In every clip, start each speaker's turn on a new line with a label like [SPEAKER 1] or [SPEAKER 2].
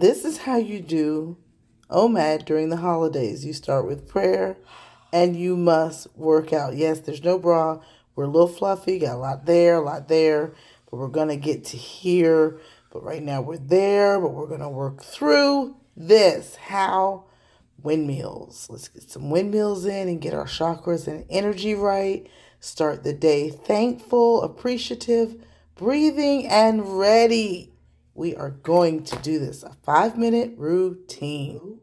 [SPEAKER 1] This is how you do OMAD during the holidays. You start with prayer and you must work out. Yes, there's no bra. We're a little fluffy, got a lot there, a lot there, but we're going to get to here. But right now we're there, but we're going to work through this. How? Windmills. Let's get some windmills in and get our chakras and energy right. Start the day thankful, appreciative, breathing, and ready. We are going to do this a five minute routine.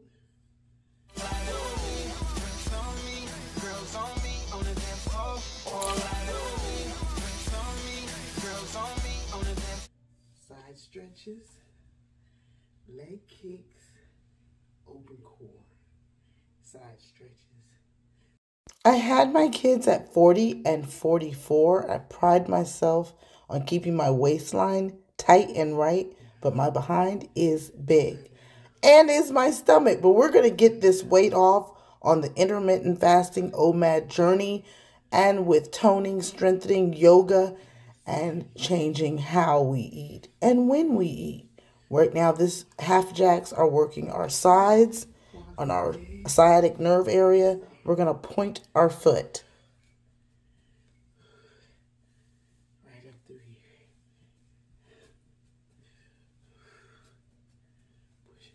[SPEAKER 1] Side stretches, leg kicks, open core, side stretches. I had my kids at 40 and 44. I pride myself on keeping my waistline tight and right, but my behind is big. And is my stomach. But we're going to get this weight off on the intermittent fasting OMAD journey and with toning, strengthening, yoga, and changing how we eat and when we eat. Right now, this half jacks are working our sides on our sciatic nerve area. We're going to point our foot. Right up through here. Push it.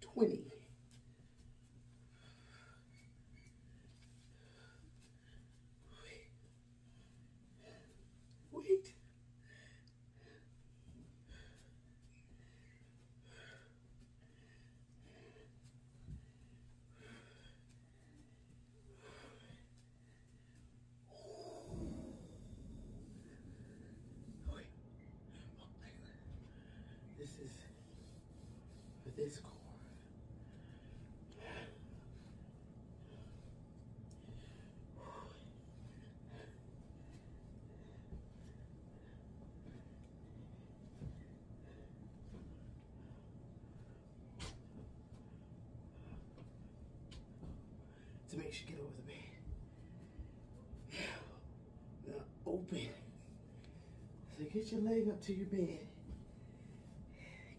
[SPEAKER 1] Twenty. Wait. Wait. This is for this core. To make sure get over the bed. Now open. So get your leg up to your bed.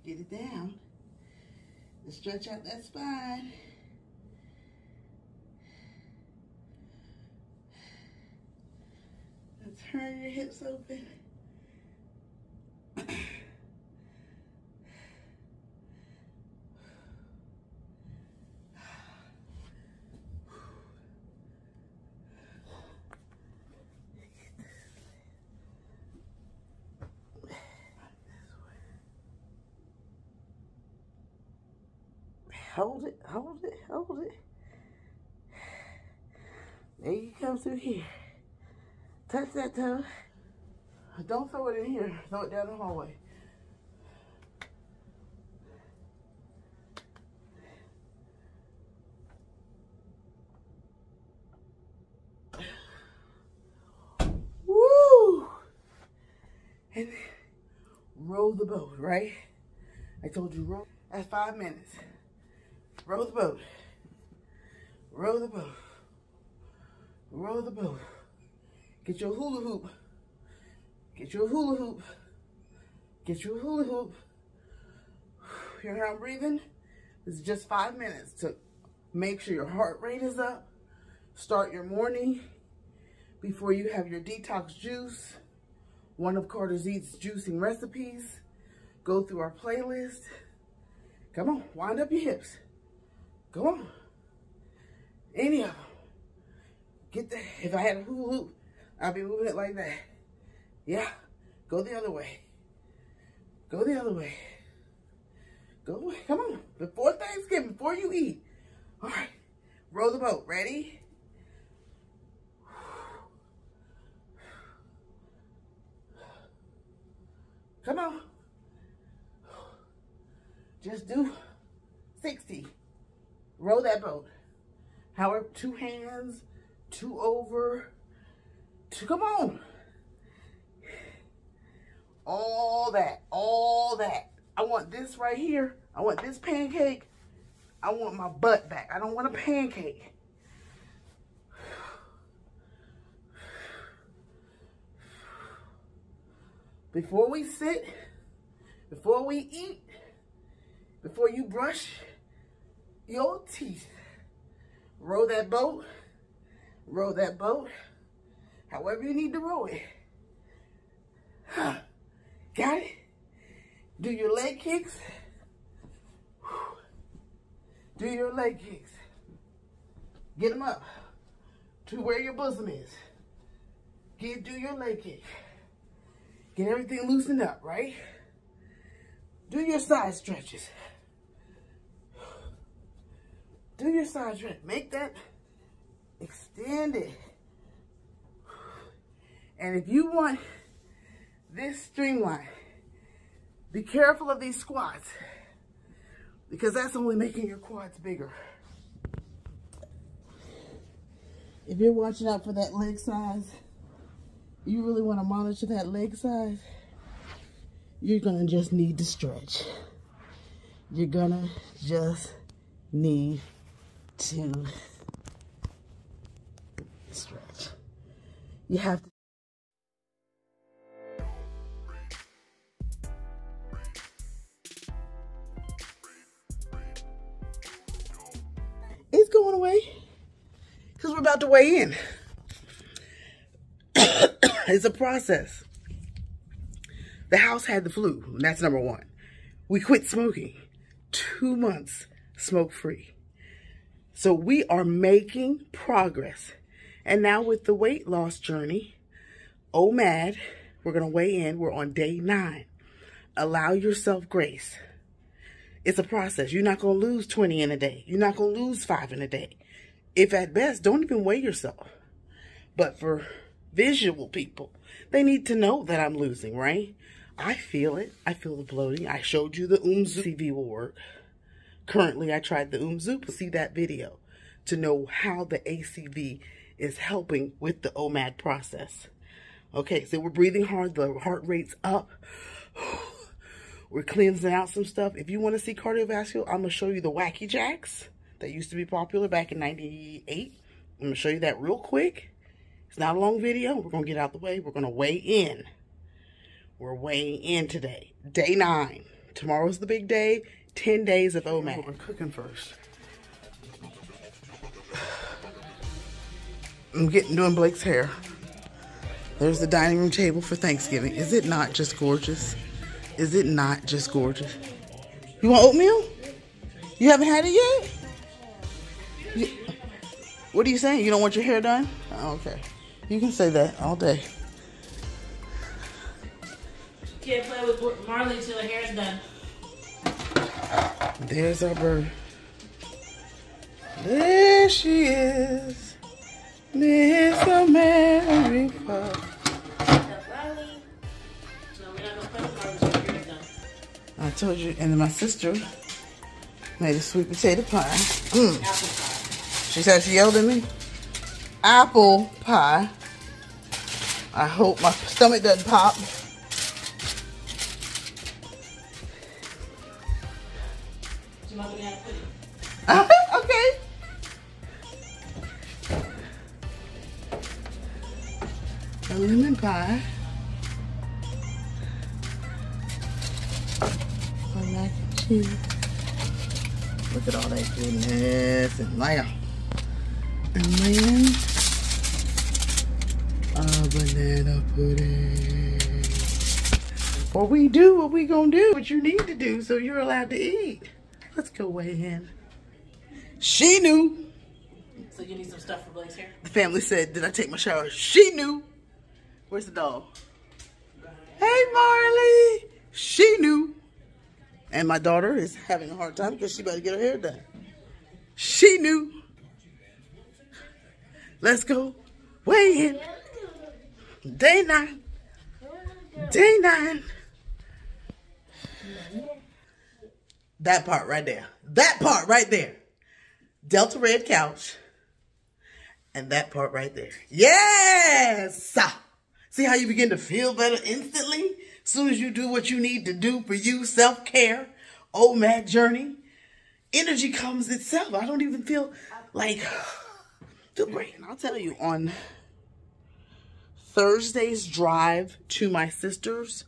[SPEAKER 1] Get it down. And stretch out that spine. Now turn your hips open. Hold it, hold it, hold it. There you come through here. Touch that toe. Don't throw it in here. Throw it down the hallway. Woo! And row the boat, right? I told you row. That's five minutes. Row the boat. Row the boat. Row the boat. Get your hula hoop. Get your hula hoop. Get your hula hoop. You hear how I'm breathing? Is just five minutes to make sure your heart rate is up. Start your morning before you have your detox juice. One of Carters Eat's juicing recipes. Go through our playlist. Come on, wind up your hips. Go on. Any of them. Get the, if I had a hula hoop, I'd be moving it like that. Yeah. Go the other way. Go the other way. Go away. Come on. Before Thanksgiving, before you eat. All right. Row the boat. Ready? Come on. Just do 60. Row that boat. However, two hands, two over, two, come on. All that, all that. I want this right here. I want this pancake. I want my butt back. I don't want a pancake. before we sit, before we eat, before you brush your teeth, row that boat, row that boat, however you need to row it. Got it? Do your leg kicks. Do your leg kicks. Get them up to where your bosom is. Get do your leg kick. Get everything loosened up, right? Do your side stretches. Do your side stretch. Make that extended. And if you want this streamline, be careful of these squats because that's only making your quads bigger. If you're watching out for that leg size, you really want to monitor that leg size, you're going to just need to stretch. You're going to just need to stretch. You have to It's going away because we're about to weigh in. it's a process. The house had the flu. That's number one. We quit smoking. Two months smoke free. So we are making progress. And now with the weight loss journey, oh, OMAD, we're going to weigh in. We're on day nine. Allow yourself grace. It's a process. You're not going to lose 20 in a day. You're not going to lose five in a day. If at best, don't even weigh yourself. But for visual people, they need to know that I'm losing, right? I feel it. I feel the bloating. I showed you the Umzu CV will work. Currently, I tried the Umzu. See that video to know how the ACV is helping with the OMAD process. Okay, so we're breathing hard. The heart rate's up. We're cleansing out some stuff. If you want to see cardiovascular, I'm going to show you the Wacky Jacks that used to be popular back in 98. I'm going to show you that real quick. It's not a long video. We're going to get out the way. We're going to weigh in. We're weighing in today. Day nine. Tomorrow's the big day. 10 days of OMAD. We're cooking first. I'm getting doing Blake's hair. There's the dining room table for Thanksgiving. Is it not just gorgeous? Is it not just gorgeous? You want oatmeal? You haven't had it yet? You, what are you saying? You don't want your hair done? Oh, okay. You can say that all day.
[SPEAKER 2] Can't play with Marley till her hair's done.
[SPEAKER 1] There's our bird. There she is. Miss America. I told you, and my sister made a sweet potato pie. Mm. She said she yelled at me. Apple pie. I hope my stomach doesn't pop. Look at all that goodness and lamb. And then a banana pudding. What we do, what we gonna do, what you need to do so you're allowed to eat. Let's go weigh in. She knew.
[SPEAKER 2] So you need some stuff for Blake's hair?
[SPEAKER 1] The family said, did I take my shower? She knew. Where's the dog? Hey, Marley. She knew. And my daughter is having a hard time because she about to get her hair done. She knew. Let's go. Weigh in. Day nine. Day nine. That part right there. That part right there. Delta Red Couch. And that part right there. Yes! See how you begin to feel better instantly? Soon as you do what you need to do for you, self-care, OMAD journey, energy comes itself. I don't even feel like, feel great. And I'll tell you, on Thursday's drive to my sister's,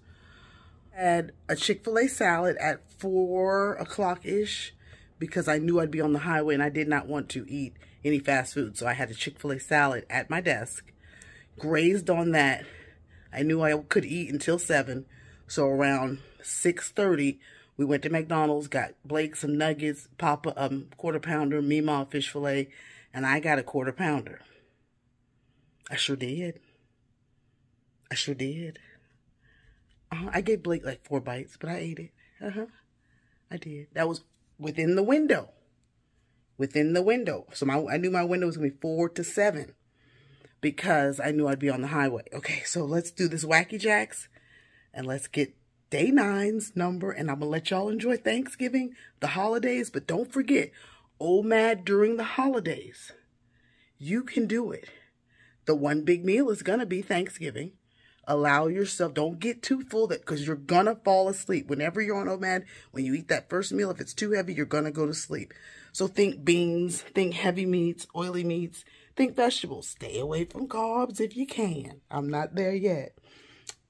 [SPEAKER 1] Had a Chick-fil-A salad at four o'clock ish because I knew I'd be on the highway and I did not want to eat any fast food. So I had a Chick-fil-A salad at my desk, grazed on that. I knew I could eat until seven. So around 6.30, we went to McDonald's, got Blake some nuggets, Papa um quarter pounder, Mima fish fillet, and I got a quarter pounder. I sure did. I sure did. Uh, I gave Blake like four bites, but I ate it. Uh-huh. I did. That was within the window. Within the window. So my I knew my window was going to be 4 to 7 because I knew I'd be on the highway. Okay, so let's do this Wacky Jacks and let's get day nine's number, and I'm going to let y'all enjoy Thanksgiving, the holidays, but don't forget, OMAD during the holidays. You can do it. The one big meal is going to be Thanksgiving. Allow yourself, don't get too full that because you're going to fall asleep. Whenever you're on OMAD, when you eat that first meal, if it's too heavy, you're going to go to sleep. So think beans, think heavy meats, oily meats, think vegetables. Stay away from carbs if you can. I'm not there yet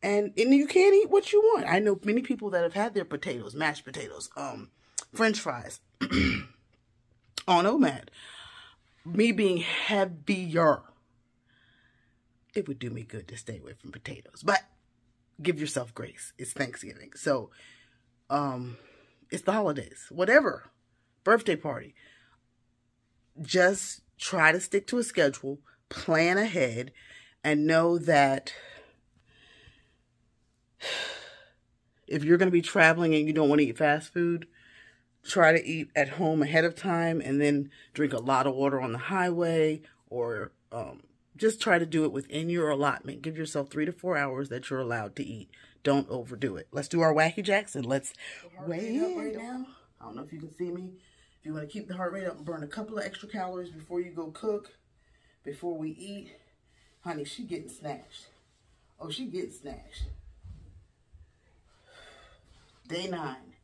[SPEAKER 1] and and you can't eat what you want. I know many people that have had their potatoes, mashed potatoes, um, French fries on OMAD. Me being heavier, it would do me good to stay away from potatoes. But give yourself grace. It's Thanksgiving, so um, it's the holidays. Whatever, birthday party. Just try to stick to a schedule, plan ahead, and know that if you're going to be traveling and you don't want to eat fast food, try to eat at home ahead of time and then drink a lot of water on the highway or um, just try to do it within your allotment. Give yourself three to four hours that you're allowed to eat. Don't overdo it. Let's do our wacky jacks and let's weigh up right now. I don't know if you can see me. You want to keep the heart rate up and burn a couple of extra calories before you go cook, before we eat, honey, she getting snatched. Oh, she getting snatched. Day nine.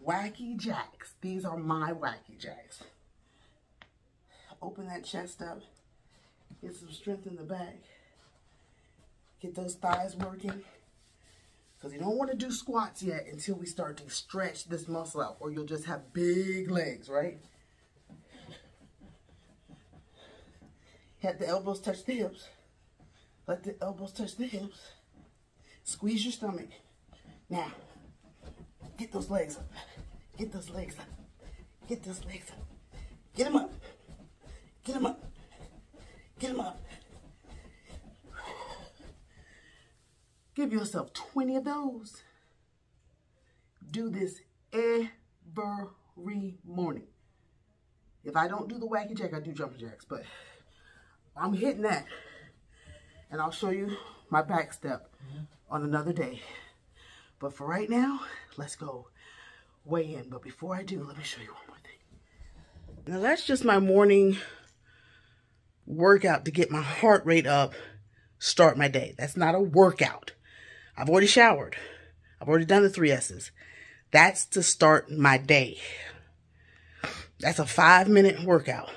[SPEAKER 1] Wacky Jacks. These are my Wacky Jacks. Open that chest up. Get some strength in the back. Get those thighs working. Because you don't want to do squats yet until we start to stretch this muscle out. Or you'll just have big legs, right? Have the elbows touch the hips. Let the elbows touch the hips. Squeeze your stomach. Now, Get those legs up. Get those legs up. Get those legs up. Get them up. Get them up. Get them up. Give yourself 20 of those. Do this every morning. If I don't do the wacky jack, I do jumping jacks, but I'm hitting that. And I'll show you my back step on another day. But for right now, let's go weigh in. But before I do, let me show you one more thing. Now that's just my morning workout to get my heart rate up, start my day. That's not a workout. I've already showered. I've already done the three S's. That's to start my day. That's a five minute workout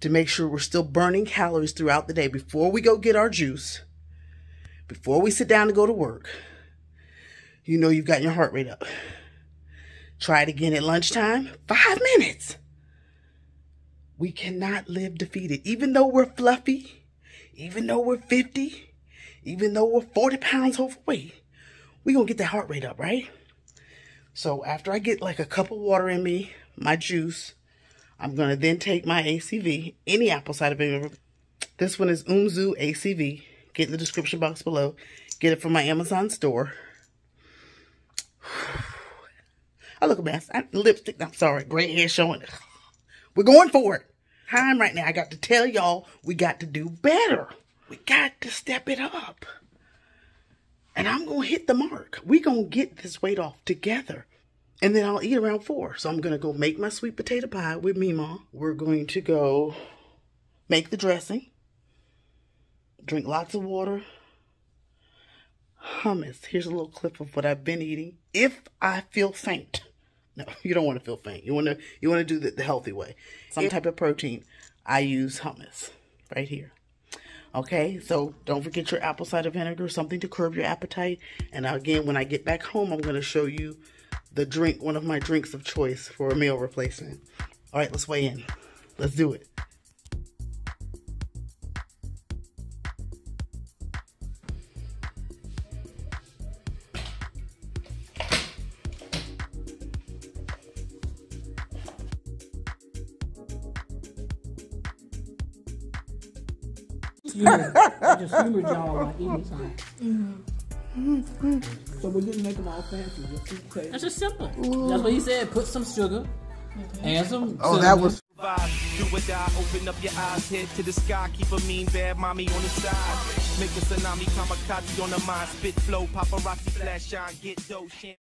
[SPEAKER 1] to make sure we're still burning calories throughout the day before we go get our juice, before we sit down to go to work you know you've got your heart rate up. Try it again at lunchtime. Five minutes. We cannot live defeated. Even though we're fluffy, even though we're 50, even though we're 40 pounds overweight, we're going to get that heart rate up, right? So after I get like a cup of water in me, my juice, I'm going to then take my ACV, any apple cider vinegar. This one is Umzu ACV. Get in the description box below. Get it from my Amazon store. I look a mess. I, lipstick, I'm sorry, gray hair showing. We're going for it. Time right now. I got to tell y'all, we got to do better. We got to step it up. And I'm going to hit the mark. we going to get this weight off together. And then I'll eat around four. So I'm going to go make my sweet potato pie with Mima. We're going to go make the dressing. Drink lots of water hummus. Here's a little clip of what I've been eating. If I feel faint. No, you don't want to feel faint. You want to you want to do the, the healthy way. Some type of protein. I use hummus right here. Okay, so don't forget your apple cider vinegar, something to curb your appetite. And again, when I get back home, I'm going to show you the drink, one of my drinks of choice for a meal replacement. All right, let's weigh in. Let's do it.
[SPEAKER 3] Humor. Just humored y'all while eating something. Mm-hmm. So we didn't make them all fancy. Just okay.
[SPEAKER 2] That's just simple.
[SPEAKER 3] That's what he said. Put some sugar and some.
[SPEAKER 1] Oh, that
[SPEAKER 3] cinnamon.
[SPEAKER 1] was
[SPEAKER 4] Do or die, open up your eyes, head to the sky, keep a mean bad mommy on the side. Make a tsunami, kamikaze on the mind, spit flow, paparazzi, flash shine, get dough, sham-